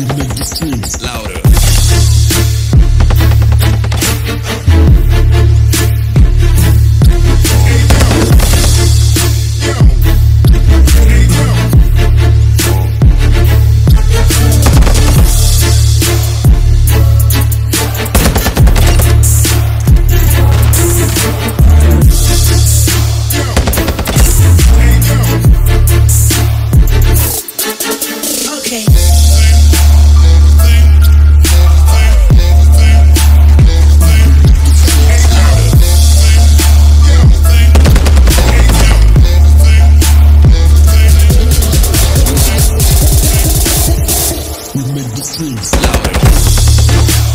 We make the streets louder. Peace, Lord.